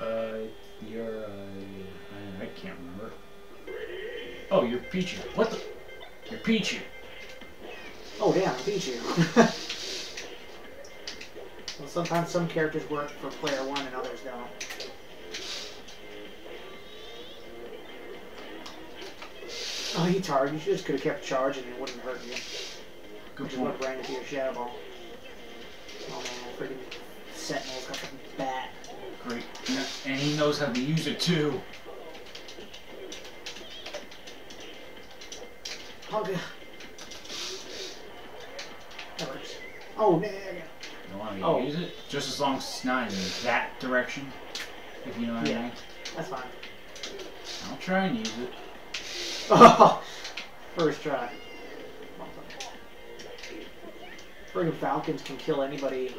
Uh, you're, uh, I, I can't remember. Oh, you're Pichu. What the? You're Pichu. Oh beat you. well, sometimes some characters work for player one and others don't. Oh, you charged. You just could have kept charging and it wouldn't hurt you. Good what point. ran into your shadow ball. Knows how to use it too. Oh god. That works. Oh, nah. You want to Oh. use it? Just as long as it's not in that direction. If you know what Yeah. I mean. That's fine. I'll try and use it. Oh, first try. Friggin' Falcons can kill anybody.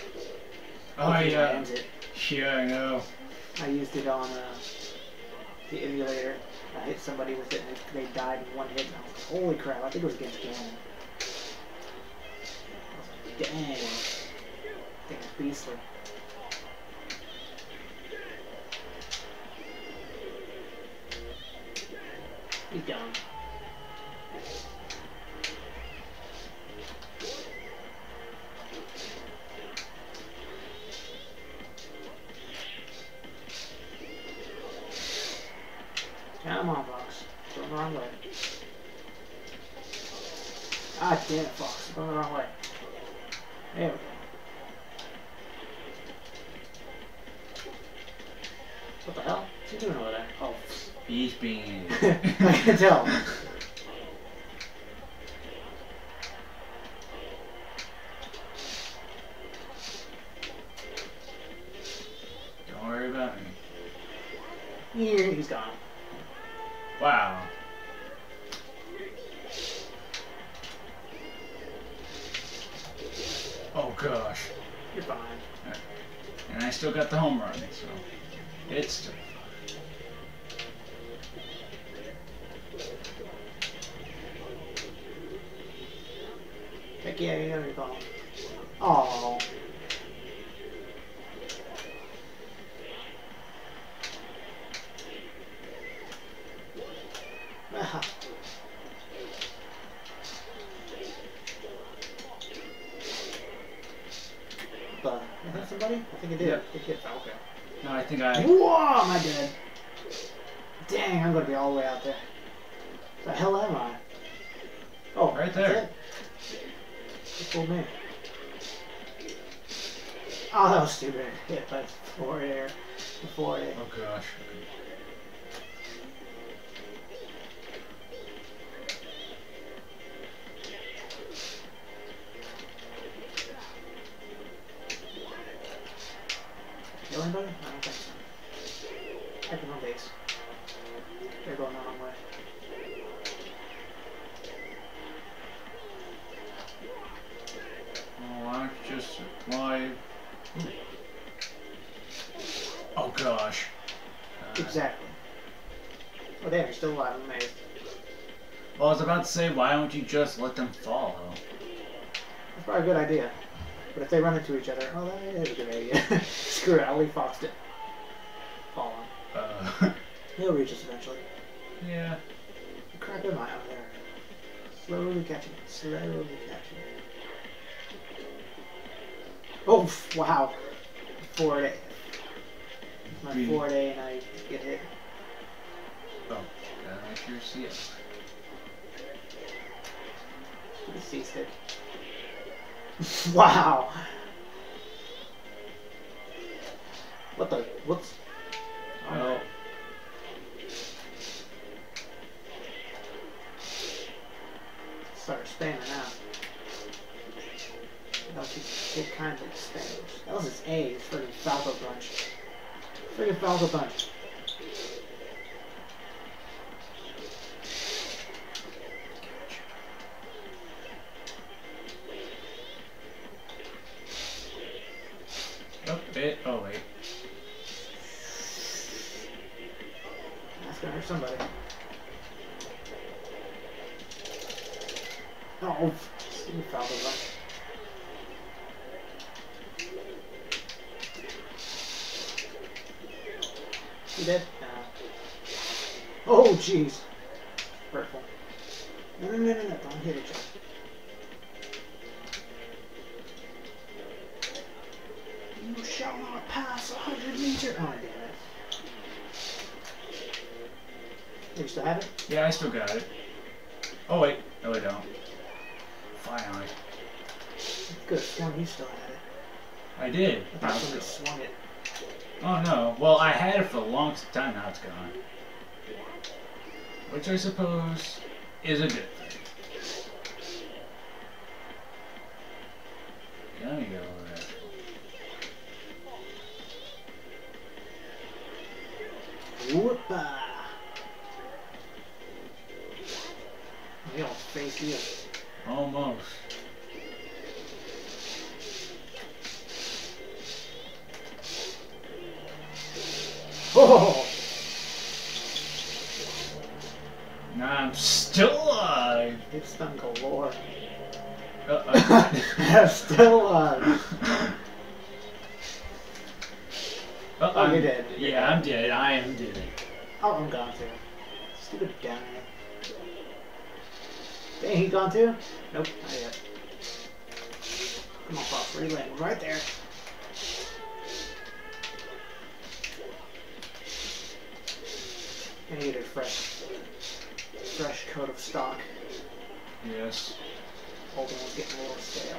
Oh yeah. it. Yeah, I know. I used it on uh, the emulator. I hit somebody with it and they died in one hit. I was like, holy crap! I think it was against Ganon. Dang. Thing is beastly. He's gone. Damn it, Fox. Going the wrong way. There we go. What the hell? What's he doing over there? Oh, He's being. I can tell. Don't worry about me. Yeah, he's gone. Wow. Gosh. You're fine. And I still got the home run, so it's still. Heck yeah, you know you're gone. Oh. Think I did. Yeah. I think I hit Falco. No, I think I. Whoa, am I dead? Dang, I'm gonna be all the way out there. The hell am I? Oh, Right that's there. it. Fooled me. Oh, that was stupid. Hit by four air. Before it. Oh gosh. Kill anybody? I don't think so. Heck home base. They're going the wrong way. Oh, why don't just survive? Oh gosh. Uh, Exactly. Oh, damn, you're still alive. Amazed. Well, I was about to say, why don't you just let them fall? That's probably a good idea. But if they run into each other, oh, that is a good idea. Screw it, I'll leave Fox to fall on. Uh, He'll reach us eventually. yeah. The crap am I out there? Slowly catching it, slowly catching it. Oh, wow. Forward A. My Really? forward A and I get hit. Oh, gotta make sure you see it. with a C stick. wow. What the? What's? Well, Start spamming now. That was good kind of Spanish. That was his A, friggin' Falco Punch. Friggin' Falco it, oh wait. Gonna hurt somebody. Oh, Falco Punch. You dead? No. Oh, jeez. Hurtful. No, no, no, no, no. Don't hit each other. You shall not pass a hundred meter. Oh, it. You still have it? Yeah, I still got it. Oh wait, no I don't. Finally. Good. Sworn you still had it. I did. I thought somebody swung it. Oh no. Well, I had it for a long time. Now it's gone. Which I suppose is a good thing. Let me go over there. Whoopa! You don't face you. Almost. Oh! Now I'm still alive. It's done galore. Uh-oh. I'm still alive. Uh, Oh, you're I'm- dead. You're Yeah, dead. I'm dead. I am dead. Oh, I'm gone too. Stupid down here. Dang, he gone too? Nope, not yet. Come on, Fox, where you landing? Right there. I need a fresh, fresh coat of stock. Yes. Old one's getting a little stale.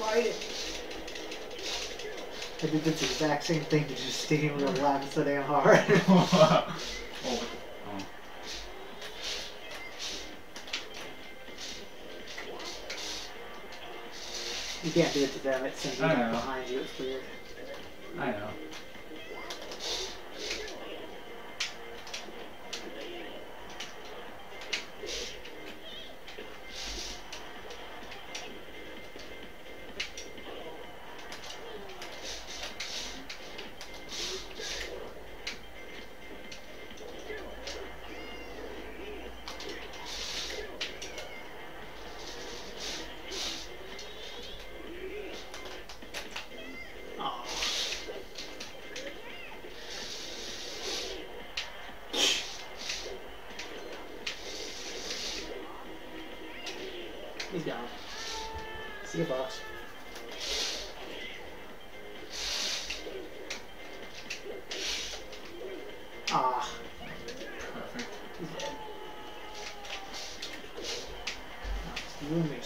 Fight it. I did this exact same thing to Justine. We were laughing so damn hard. oh. oh. you can't do it to them. it's sends you I back know. behind you. It's weird. I know. He's gone. See you, box. Ah, Perfect. he's dead. Now it's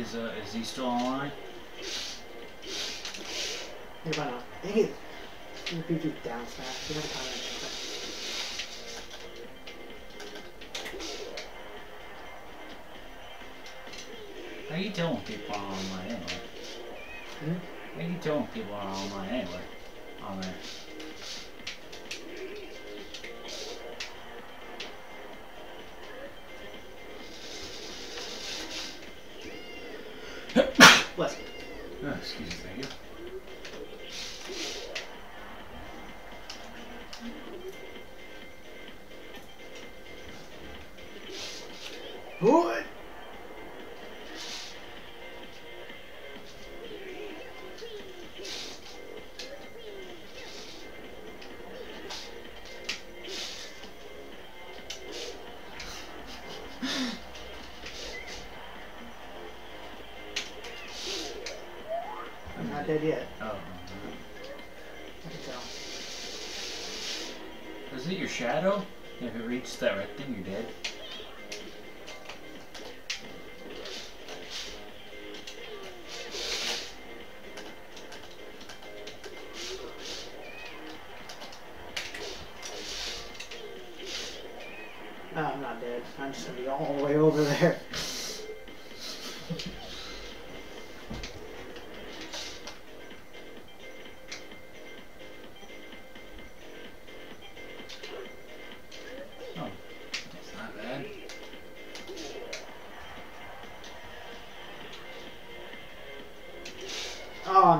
Is uh is he still online? Hey, why not? Dang it! You beat you down smash. You never comment anything. How you telling people online anyway? Hmm? How you telling people are online anyway? On there. Bless. Oh, ah, excuse me, thank you. Dead yet. Oh. I can tell. Is it your shadow? If it reaches that red thing, you're dead. No, I'm not dead. I'm just gonna be all the way over there.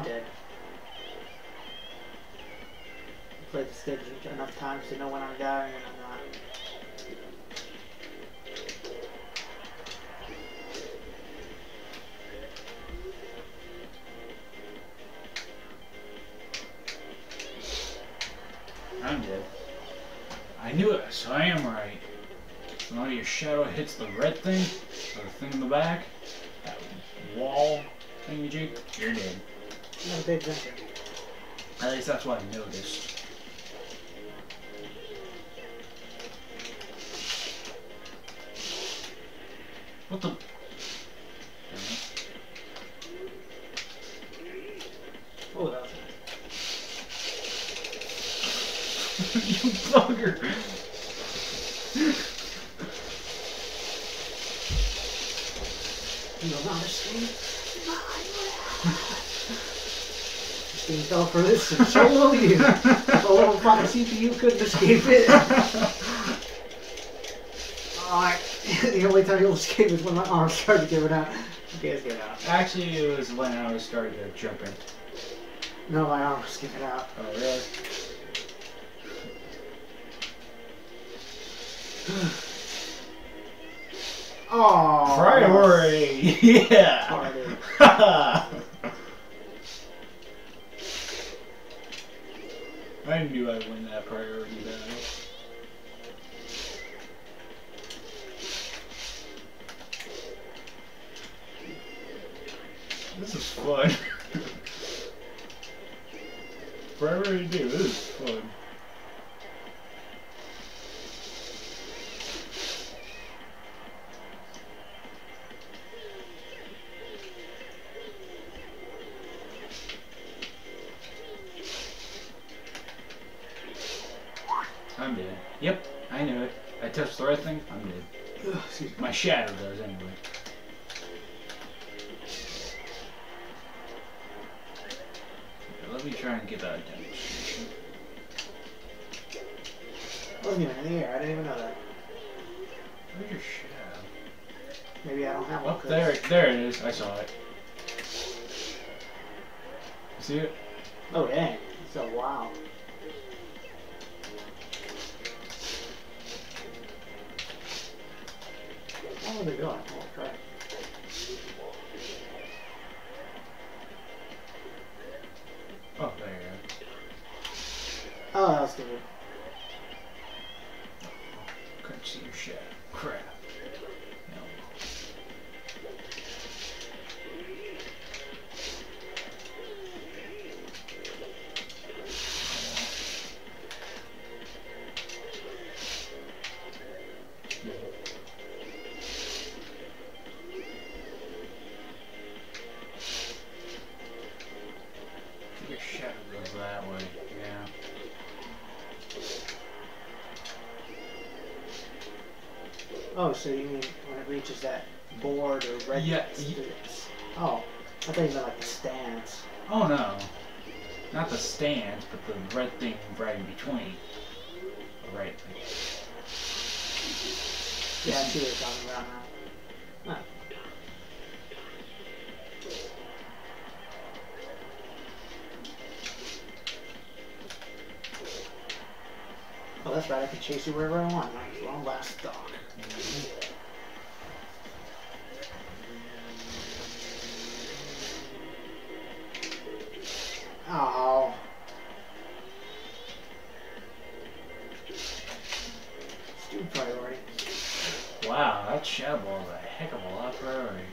I'm dead. I played the stage enough times to know when I'm dying and I'm not. I'm dead. I knew it, so I am right. Now your shadow hits the red thing, or the thing in the back, that wall thingy you're dead. I'm not a big drinker. At least that's what I noticed. What the? Oh, that was it. you bugger! You will not thing fell for this, and so will you. A little fucking CPU couldn't escape it. Alright. the only time you'll escape is when my arms start giving out. You guys get out. Actually, it was when I was starting to jump in. No, my arm was giving out. Oh, really? Oh. Priority! Yeah! I knew I'd win that priority battle. This is fun. priority do, this Yep, I knew it. I touched the right thing, I'm dead. Ugh, Excuse me. My shadow does anyway. Okay, let me try and get that. I wasn't even in the air. I didn't even know that. Where's your shadow? Maybe I don't have one. Oh, 'cause- there, there it is. I saw it. See it? Oh, dang. So, wow. Would they? Oh, crap. Oh, there you go. Oh, that was good. Couldn't see your shadow. Oh, so you mean when it reaches that board or red? Yeah, Oh, I thought you meant like the stance. Oh no. Not the stands, but the red thing right in between. Right. Yeah, I see what you're talking about now. Oh, that's right. I can chase you wherever I want. As well last stock. Oh. Stupid priority. Wow, that shadow ball is a heck of a lot priority.